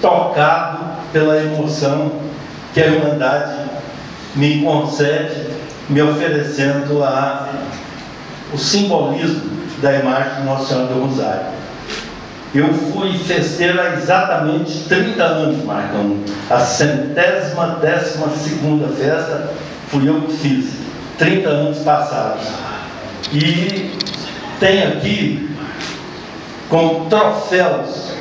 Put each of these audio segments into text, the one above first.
tocado pela emoção que a Irmandade me concede, me oferecendo a, o simbolismo da imagem de Nossa Senhora do Rosário. Eu fui festeiro há exatamente 30 anos, Marcão. A centésima, décima segunda festa fui eu que fiz, 30 anos passados. E tem aqui, como troféus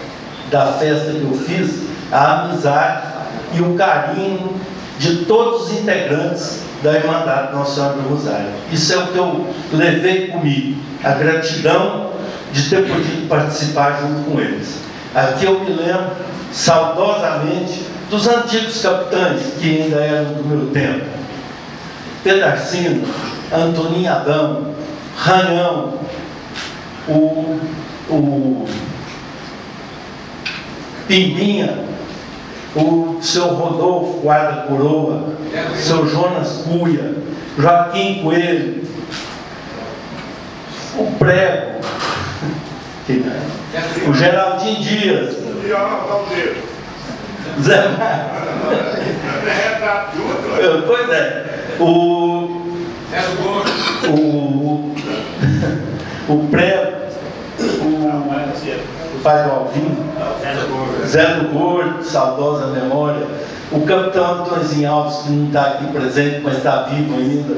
da festa que eu fiz, a amizade e o carinho de todos os integrantes da Irmandade Nossa Senhora do Rosário. Isso é o que eu levei comigo, a gratidão de ter podido participar junto com eles. Aqui eu me lembro saudosamente dos antigos capitães que ainda eram do meu tempo. Pedarcino, Antoninho Adão, Ranhão, o, o Pimbinha, o seu Rodolfo Guarda-Coroa, seu Jonas Cuia, Joaquim Coelho, o Prego, o Geraldinho Dias, Zé Pois é, o, o, o Prego, o pai do Alvim, Zé do Gordo, saudosa memória, o capitão Antônio Alves, que não está aqui presente, mas está vivo ainda,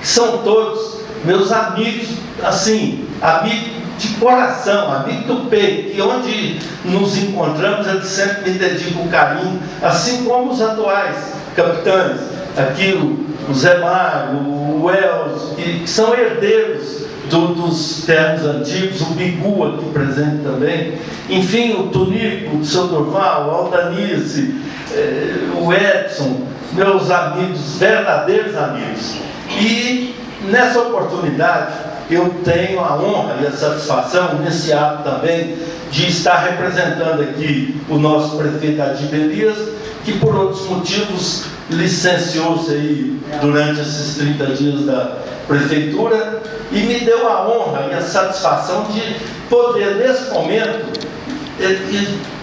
que são todos meus amigos, assim, amigos de coração, amigo do peito, e onde nos encontramos, eu sempre me dedico um carinho, assim como os atuais capitães, aqui o, Zé Mário, o Wells, que, que são herdeiros do, dos termos antigos, o Bigu aqui presente também, enfim, o Tunico, o seu Durval, o Aldanice, eh, o Edson, meus amigos, verdadeiros amigos. E nessa oportunidade eu tenho a honra e a satisfação, nesse ato também, de estar representando aqui o nosso prefeito Adib Elias, que por outros motivos licenciou-se aí durante esses 30 dias da prefeitura e me deu a honra e a satisfação de poder, nesse momento,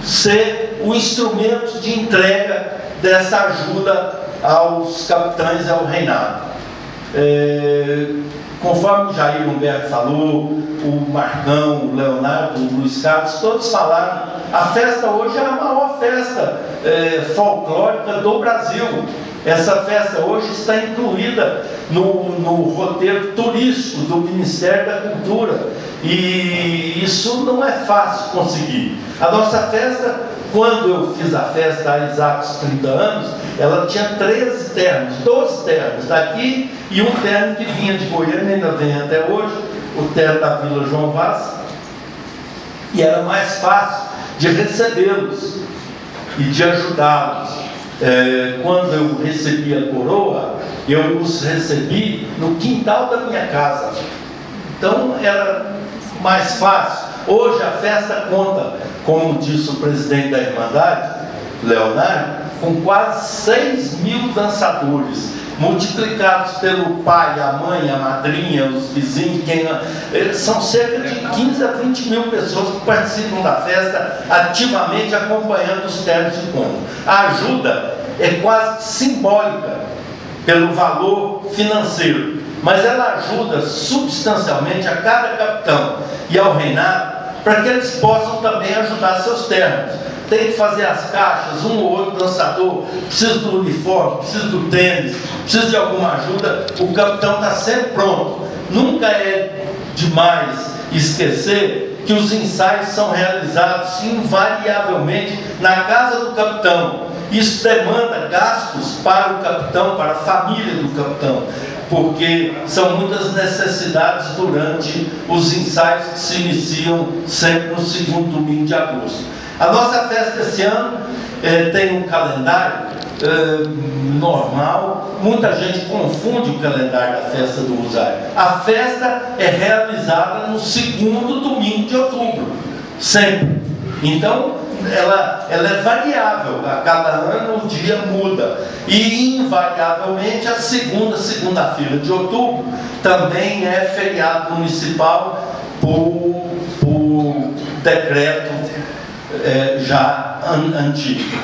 ser o instrumento de entrega dessa ajuda aos capitães e ao reinado. É, conforme o Jair Humberto falou, o Marcão, o Leonardo, o Luiz Carlos, todos falaram, a festa hoje é a maior festa é, folclórica do Brasil. Essa festa hoje está incluída no, no roteiro turístico do Ministério da Cultura. E isso não é fácil conseguir. A nossa festa, quando eu fiz a festa há exatos 30 anos, ela tinha 13 ternos, 12 ternos daqui e um terno que vinha de Goiânia, ainda vem até hoje, o terno da Vila João Vaz. E era mais fácil de recebê-los e de ajudá-los é, quando eu recebi a coroa, eu os recebi no quintal da minha casa. Então era mais fácil. Hoje a festa conta, como disse o presidente da Irmandade, Leonardo, com quase 6 mil dançadores multiplicados pelo pai, a mãe, a madrinha, os vizinhos, quem, são cerca de 15 a 20 mil pessoas que participam da festa ativamente acompanhando os termos de encontro. A ajuda é quase simbólica pelo valor financeiro, mas ela ajuda substancialmente a cada capitão e ao reinado para que eles possam também ajudar seus termos tem que fazer as caixas, um ou outro dançador precisa do uniforme, precisa do tênis, precisa de alguma ajuda, o capitão está sempre pronto. Nunca é demais esquecer que os ensaios são realizados invariavelmente na casa do capitão. Isso demanda gastos para o capitão, para a família do capitão, porque são muitas necessidades durante os ensaios que se iniciam sempre no segundo domingo de agosto. A nossa festa esse ano eh, tem um calendário eh, normal, muita gente confunde o calendário da festa do Rosário. A festa é realizada no segundo domingo de outubro, sempre. Então, ela, ela é variável, a cada ano o dia muda. E invariavelmente a segunda, segunda-feira de outubro também é feriado municipal por, por decreto é, já an antigo.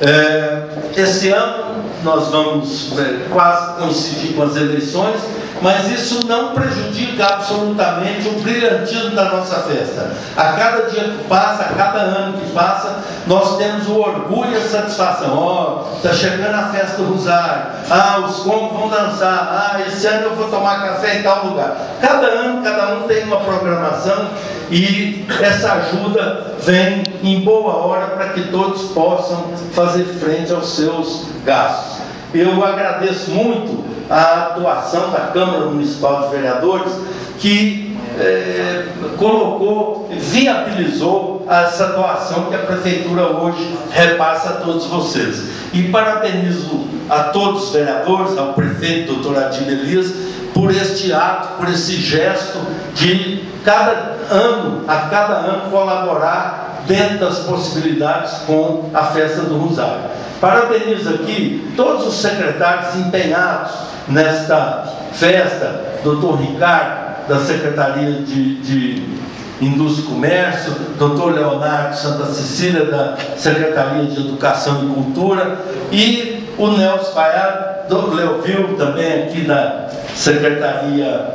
É, esse ano nós vamos é, quase coincidir com as eleições mas isso não prejudica absolutamente o brilhantismo da nossa festa. A cada dia que passa, a cada ano que passa, nós temos o orgulho e a satisfação. Ó, oh, está chegando a festa do Rosário. Ah, os como vão dançar. Ah, esse ano eu vou tomar café em tal lugar. Cada ano, cada um tem uma programação e essa ajuda vem em boa hora para que todos possam fazer frente aos seus gastos. Eu agradeço muito a atuação da Câmara Municipal de Vereadores, que é, colocou, viabilizou essa doação que a Prefeitura hoje repassa a todos vocês. E parabenizo a todos os vereadores, ao prefeito, doutor Adilho Elias, por este ato, por esse gesto de cada ano, a cada ano, colaborar dentro das possibilidades com a festa do Rosário. Parabenizo aqui todos os secretários empenhados nesta festa, doutor Ricardo, da Secretaria de, de Indústria e Comércio, doutor Leonardo Santa Cecília, da Secretaria de Educação e Cultura, e o Nelson Faiado, do Leovil, também aqui da Secretaria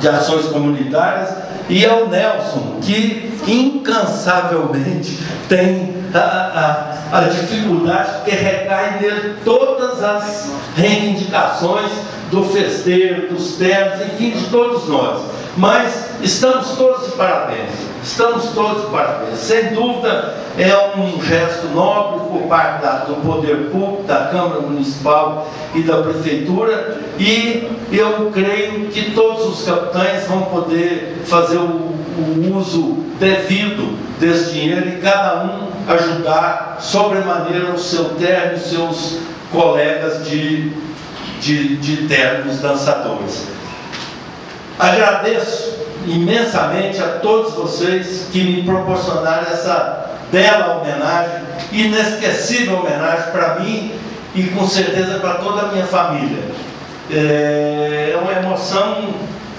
de Ações Comunitárias, e ao Nelson, que incansavelmente tem a, a, dificuldade que recai nele todas as reivindicações do festeiro, dos ternos, enfim, de todos nós. Mas estamos todos de parabéns, estamos todos de parabéns. Sem dúvida, é um gesto nobre por parte da, do poder público, da Câmara Municipal e da Prefeitura, e eu creio que todos os capitães vão poder fazer o, o uso devido desse dinheiro e cada um ajudar sobremaneira o seu terno e seus colegas de, de, de ternos dançadores. Agradeço imensamente a todos vocês que me proporcionaram essa bela homenagem, inesquecível homenagem para mim e com certeza para toda a minha família. É, uma emoção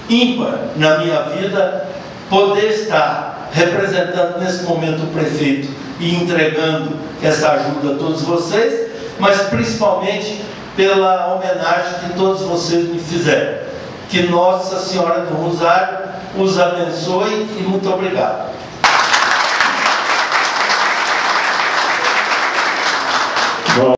ímpar na minha vida poder estar representando nesse momento o prefeito e entregando essa ajuda a todos vocês, mas principalmente pela homenagem que todos vocês me fizeram. Que Nossa Senhora do Rosário os abençoe e muito obrigado.